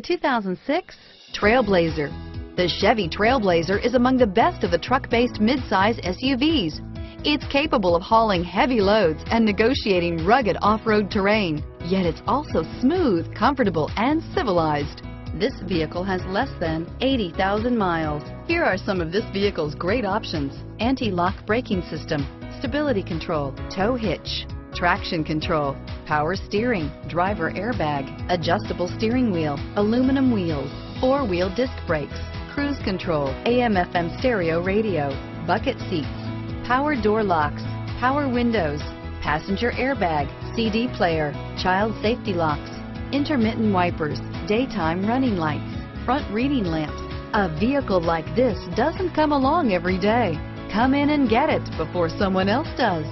2006 Trailblazer. The Chevy Trailblazer is among the best of the truck-based midsize SUVs. It's capable of hauling heavy loads and negotiating rugged off-road terrain, yet it's also smooth, comfortable, and civilized. This vehicle has less than 80,000 miles. Here are some of this vehicle's great options. Anti-lock braking system, stability control, tow hitch, traction control, power steering, driver airbag, adjustable steering wheel, aluminum wheels, four-wheel disc brakes, cruise control, AM FM stereo radio, bucket seats, power door locks, power windows, passenger airbag, CD player, child safety locks, intermittent wipers, daytime running lights, front reading lamps. A vehicle like this doesn't come along every day. Come in and get it before someone else does.